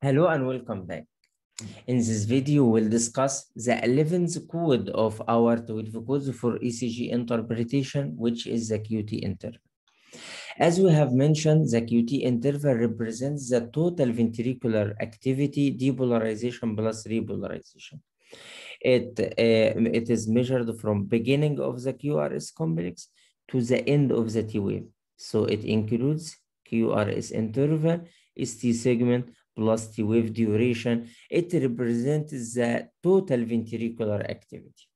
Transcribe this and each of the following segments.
Hello and welcome back. In this video, we'll discuss the 11th code of our 12 codes for ECG interpretation, which is the QT interval. As we have mentioned, the QT interval represents the total ventricular activity, depolarization plus repolarization. It, uh, it is measured from beginning of the QRS complex to the end of the T wave. So it includes QRS interval, is ST segment, plus T wave duration. It represents the total ventricular activity.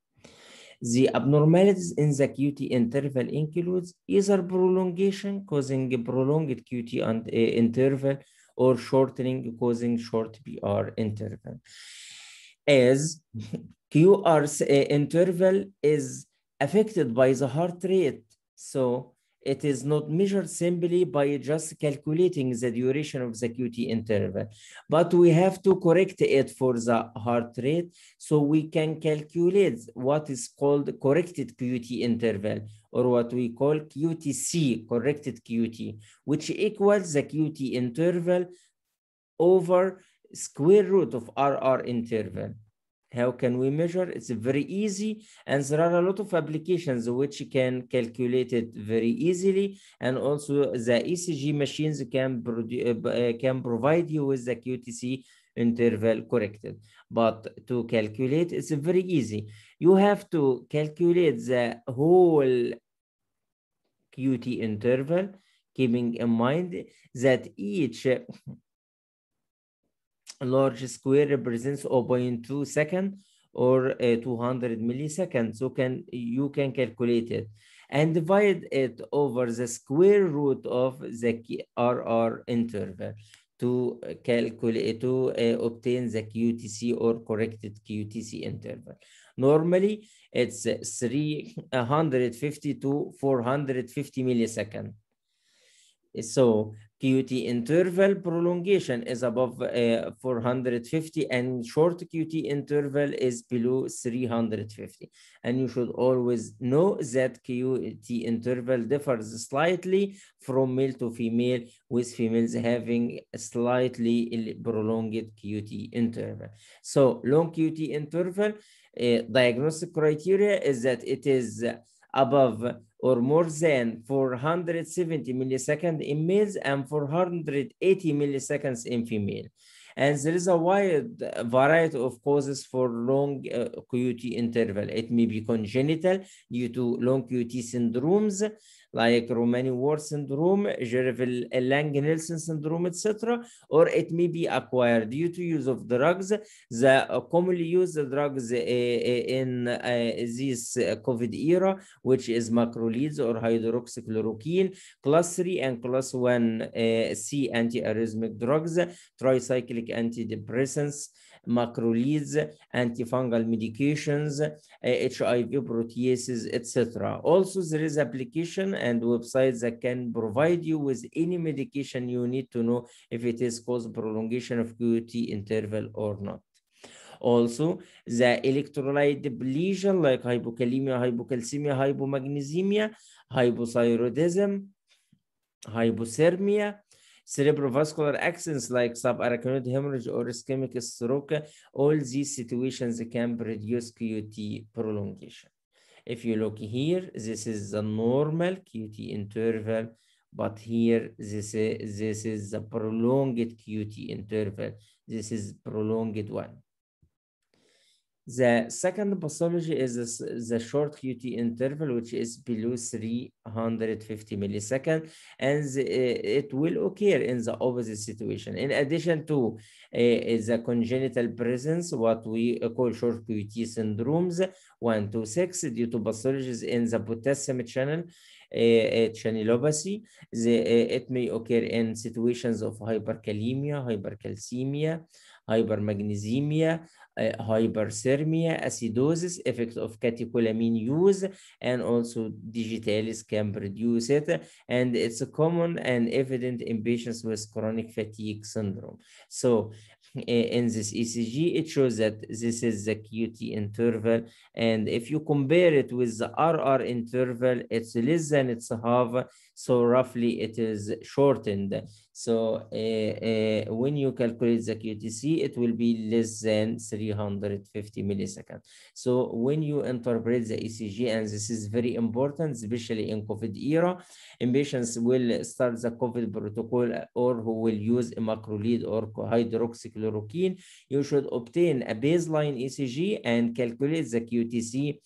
The abnormalities in the QT interval includes either prolongation causing a prolonged QT and, uh, interval or shortening causing short PR interval. As QR's uh, interval is affected by the heart rate, so it is not measured simply by just calculating the duration of the QT interval, but we have to correct it for the heart rate so we can calculate what is called corrected QT interval or what we call QTC, corrected QT, which equals the QT interval over square root of RR interval. How can we measure? It's very easy, and there are a lot of applications which can calculate it very easily, and also the ECG machines can, uh, can provide you with the QTC interval corrected. But to calculate, it's very easy. You have to calculate the whole QT interval, keeping in mind that each large square represents 0.2 second or uh, 200 milliseconds. So can you can calculate it and divide it over the square root of the RR interval to calculate to uh, obtain the QTC or corrected QTC interval. Normally, it's 350 to 450 milliseconds. So QT interval prolongation is above uh, 450 and short QT interval is below 350. And you should always know that QT interval differs slightly from male to female with females having a slightly prolonged QT interval. So long QT interval uh, diagnostic criteria is that it is above or more than 470 milliseconds in males and 480 milliseconds in female. And there is a wide variety of causes for long uh, QT interval. It may be congenital due to long QT syndromes like Romano-Ward syndrome, Jervell-Lange-Nielsen syndrome, etc., or it may be acquired due to use of drugs. The uh, commonly used drugs uh, in this COVID era, which is macrolides or hydroxychloroquine, class 3 and class 1 C antiarrhythmic drugs, tricyclic antidepressants, macrolides, antifungal medications, eh, HIV proteases, etc. Also, there is application and websites that can provide you with any medication you need to know if it is cause prolongation of QT interval or not. Also, the electrolyte depletion like hypokalemia, hypocalcemia, hypomagnesemia, hypothyroidism, hypothermia, cerebrovascular accidents like subarachnoid hemorrhage or ischemic stroke, all these situations can produce QT prolongation. If you look here, this is the normal QT interval, but here this is, this is the prolonged QT interval. This is prolonged one. The second pathology is this, the short QT interval, which is below 350 milliseconds, and the, it will occur in the opposite situation. In addition to uh, the congenital presence, what we call short QT syndromes, 1 to 6, due to pathologies in the potassium channel, uh, channelopathy. The, uh, it may occur in situations of hyperkalemia, hypercalcemia, hypermagnesemia, uh, hyperthermia, acidosis, effect of catecholamine use, and also digitalis can produce it. And it's a common and evident in patients with chronic fatigue syndrome. So in this ECG, it shows that this is the QT interval. And if you compare it with the RR interval, it's less than its half. So roughly it is shortened. So uh, uh, when you calculate the QTC, it will be less than 350 milliseconds. So when you interpret the ECG, and this is very important, especially in COVID era, and patients will start the COVID protocol or who will use a macrolide or hydroxychloroquine, you should obtain a baseline ECG and calculate the QTC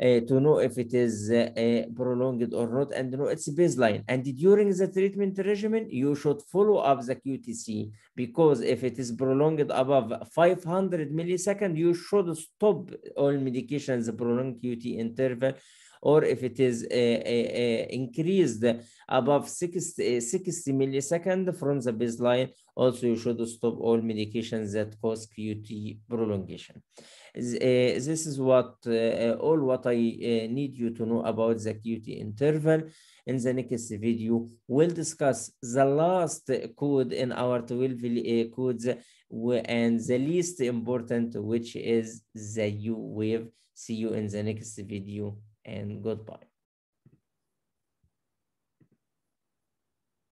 to know if it is uh, uh, prolonged or not and know its baseline. And during the treatment regimen, you should follow up the QTC because if it is prolonged above 500 milliseconds, you should stop all medications, prolonged QT interval, or if it is increased above 60, 60 milliseconds from the baseline, also you should stop all medications that cause QT prolongation. Uh, this is what uh, all what I uh, need you to know about the QT interval. In the next video, we'll discuss the last code in our 12 codes and the least important, which is the U wave. See you in the next video and goodbye.